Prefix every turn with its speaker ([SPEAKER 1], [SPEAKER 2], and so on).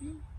[SPEAKER 1] see